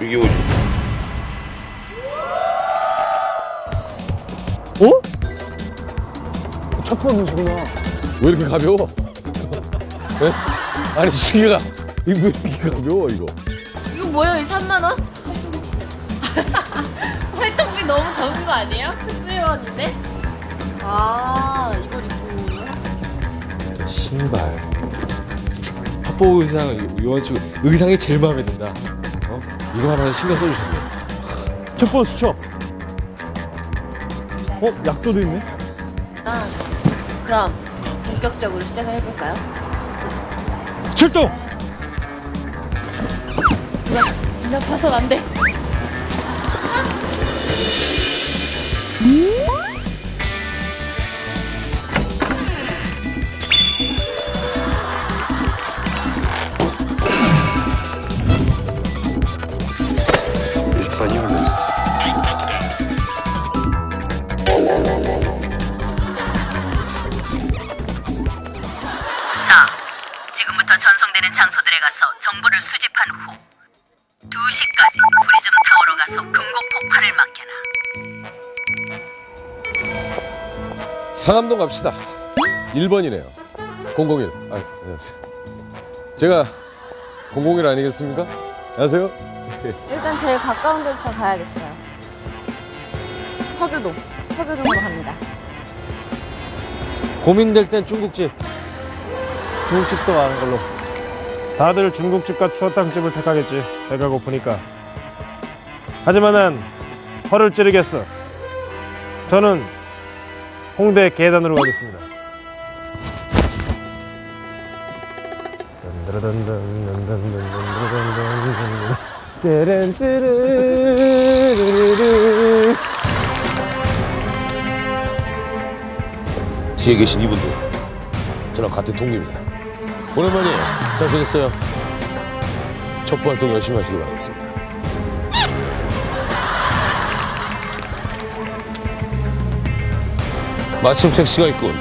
이게 뭐지? 어? 첫 번째구나. 왜 이렇게 가벼워? 왜? 아니 시계가 이거 왜 이렇게 가벼워 이거? 이거 뭐예요? 이 3만 원? 활동비 너무 적은 거 아니에요? 특수회원인데? 아 이걸 입고 신발. 합보 의상 요원 쪽 의상이 제일 마음에 든다. 어? 이거 하나 신경 써주셨네. 첫번 수첩. 어? 약도도 있네? 일단 그럼 본격적으로 시작을 해볼까요? 출동! 나 봐선 안 돼. 자, 가서 정보를 수집한 후 2시까지 프리즘 타워로 가서 금고 폭발을 맡겨라. 상암동 갑시다. 1번이네요. 001. 아, 안녕하세요. 제가 001 아니겠습니까? 안녕하세요. 일단 제일 가까운 데부터 가야겠어요. 서교동. 서교동으로 갑니다. 고민될 땐 중국집. 중국집부터 가는 걸로. 다들 중국집과 추어탕집을 택하겠지. 배가 고프니까. 하지만 난 허를 찌르겠어. 저는 홍대 계단으로 가겠습니다. 뒤에 계신 이분도 저랑 같은 동기입니다. 오랜만이에요. 잘 지냈어요? 첩보 활동 열심히 하시기 바라겠습니다. 마침 택시가 있군.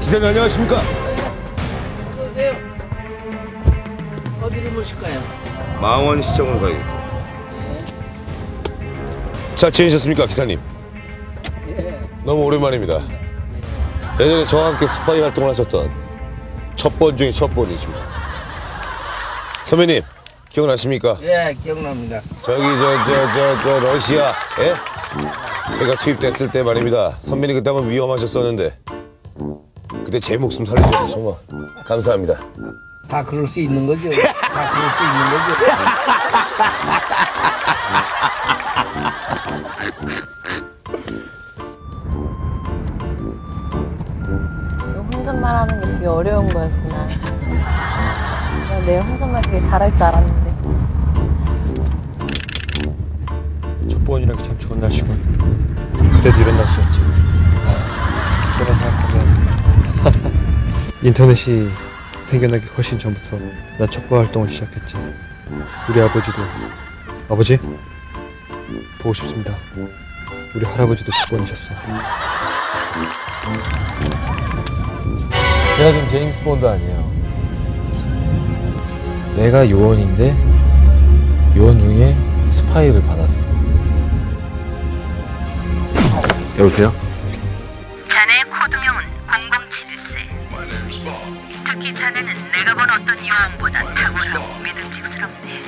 기사님 안녕하십니까? 어디를 모실까요? 망원시청으로 가야겠다. 잘 지내셨습니까, 기사님? 너무 오랜만입니다. 예전에 저와 함께 스파이 활동을 하셨던 첫 번 중에 첫 번이십니다. 선배님, 기억나십니까? 예, 기억납니다. 저기 저 저 저 저 러시아 예? 제가 투입됐을 때 말입니다. 선배님 그때 한번 위험하셨었는데 그때 제 목숨 살려주셔서 정말 감사합니다. 다 그럴 수 있는 거죠. 다 그럴 수 있는 거죠. 혼잣말 하는 게 되게 어려운 거였구나. 나 내가 혼잣말 되게 잘할 줄 알았는데. 족보원이라기 참 좋은 날씨군. 그때도 이런 날씨였지. 그때만 생각하면 인터넷이 생겨나기 훨씬 전부터 난 첩보 활동을 시작했지. 우리 아버지도 아버지 보고 싶습니다. 우리 할아버지도 첩보원이셨어. 제가 지금 제임스 본드 아니에요. 내가 요원인데 요원 중에 스파이를 받았어. 여보세요? 자네의 코드명은 007일세. 특히 자네는 내가 본 어떤 요원보다 탁월하고 믿음직스럽네.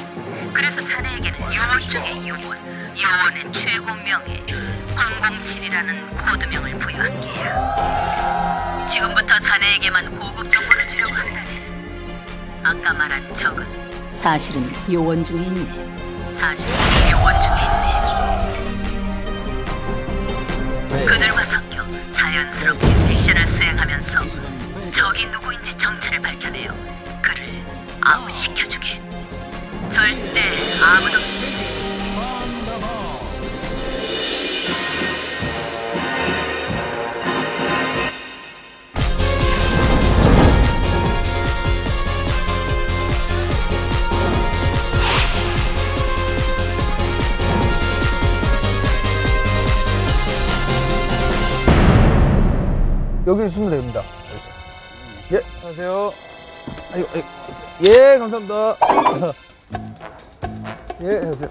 그래서 자네에게는 요원 중의 요원, 요원의 최고 명예 007이라는 코드명을 부여한 게야. 지금부터 자네에게만 고급 정보를 주려고 한다네. 아까 말한 적은 사실은 요원 중에 있네. 사실 요원 중에 있네. 그들과 섞여 자연스럽게 미션을 수행 여기 있으면 됩니다. 예, 안녕하세요. 아유, 아유, 예, 감사합니다. 예, 안녕하세요.